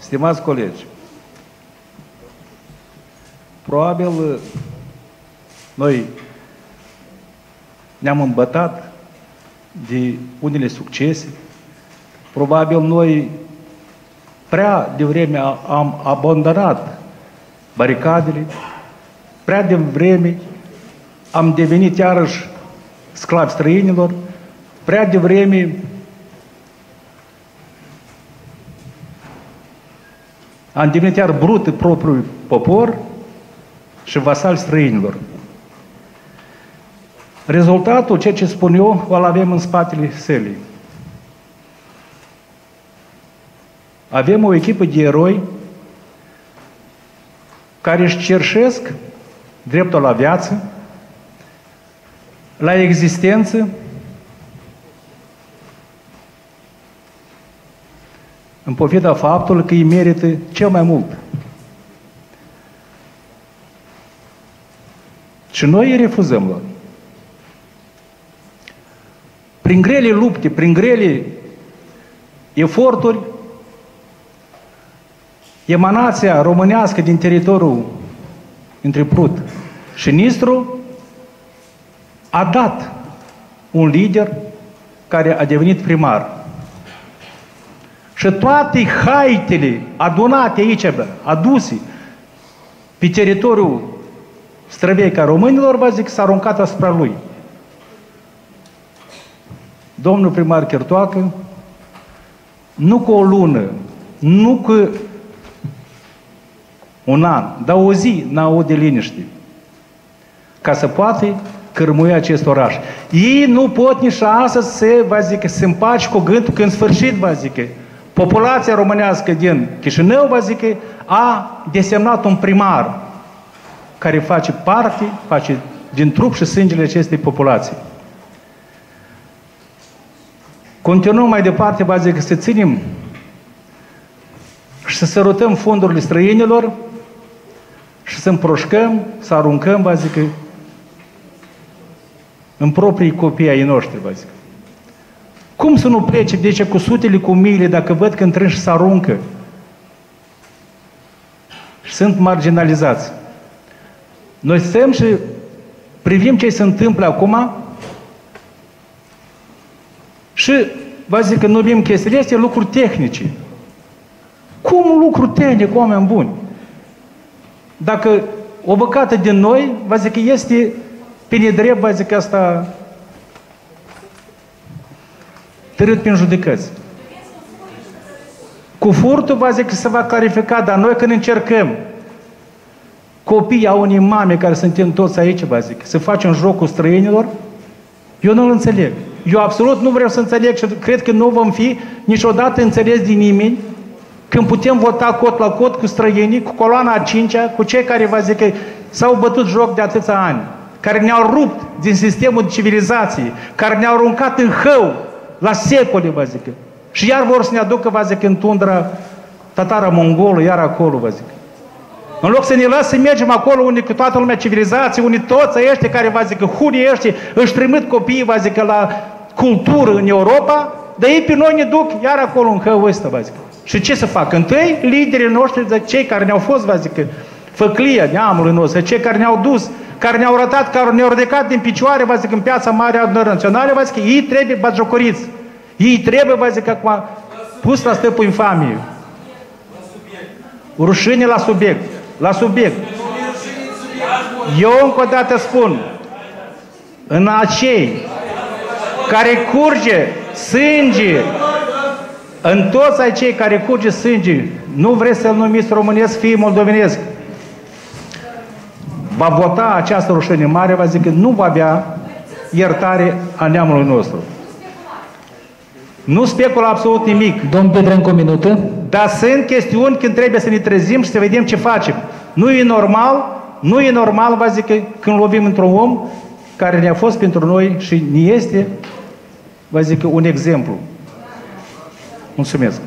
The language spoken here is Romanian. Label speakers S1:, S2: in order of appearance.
S1: Stimați colegi, probabil noi ne-am îmbătat de unele succese, probabil noi prea devreme am abandonat baricadele, prea devreme am devenit iarăși sclavi străinilor, prea devreme am devenit iar brut propriul popor și vasal străinilor. Rezultatul, ceea ce spun eu, o avem în spatele sălii. Avem o echipă de eroi care își cerșesc dreptul la viață, la existență, în pofida faptului că îi merită cel mai mult. Și noi îi refuzăm lor. Prin grele lupte, prin grele eforturi, emanația românească din teritoriul între Prut și Nistru a dat un lider care a devenit primar. Și toate haitele adunate aici, aduse pe teritoriul străvei ca românilor, vă zic, s-a aruncat asupra lui. Domnul primar Chertoacă, nu cu o lună, nu cu un an, dar o zi n-a avut de liniște ca să poată cărmui acest oraș. Ei nu pot nici astăzi să, vă zic, să împaci cu gândul că în sfârșit, vă zic, populația românească din Chișinău, vă zic, a desemnat un primar care face parte, face din trup și sângele acestei populații. Continuăm mai departe, vă zic, să ținem și să sărutăm fondurile străinilor și să împroșcăm, să aruncăm, vă zic, în proprii copii ai noștri, vă zic. Cum să nu plece, deci, cu sutele, cu miile, dacă văd că întrân și să aruncă? Și sunt marginalizați. Noi stăm și privim ce se întâmplă acum și vă zic că numim chestiile astea lucruri tehnice. Cum lucruri tehnice, oameni buni? Dacă o băcată din noi, vă zic că este pe nedrept, vă zic asta târât prin judecăți. Cu furtul, vă zic că se va clarifica, dar noi când încercăm copiii au unei mame care suntem toți aici, vă zic, să facem jocul străinilor, eu nu-l înțeleg. Eu absolut nu vreau să înțeleg și cred că nu vom fi niciodată înțeles din nimeni când putem vota cot la cot cu străinii, cu coloana a cincea, cu cei care, vă zic, s-au bătut joc de atâția ani, care ne-au rupt din sistemul de civilizație, care ne-au aruncat în hău la secole, vă zic. Și iar vor să ne aducă, vă zic, în tundra tatara mongolă, iar acolo, vă zic. În loc să ne lasă să mergem acolo unde cu toată lumea civilizație, unde toți ăștia care, vă zic, hunii ăștia își trimit copiii, vă zic, la cultură în Europa, dar ei pe noi ne duc iar acolo în hău ăsta, vă zic. Și ce să fac? Întâi, liderii noștri, cei care ne-au fost, vă zic, făclia neamului nostru, cei care ne-au dus, care ne-au arătat, care ne-au ridicat din picioare, vă zic, în piața mare a naționale, vă zic, ei trebuie batjocoriți. Ei trebuie, vă zic, acum, pus la stăpul infamie. Rușine la subiect. La subiect. Eu încă o dată spun, în acei care curge sânge în toți acei care curge sânge, nu vreți să-l numiți românesc, fie moldovenesc, va vota această rușine mare, va zice că nu va avea iertare a neamului nostru. Nu specul absolut nimic.
S2: Domn Petrencu, o minută.
S1: Dar sunt chestiuni când trebuie să ne trezim și să vedem ce facem. Nu e normal, nu e normal, vă zic, când lovim într-un om care ne-a fost pentru noi și ne este, vă zic, un exemplu. Mulțumesc!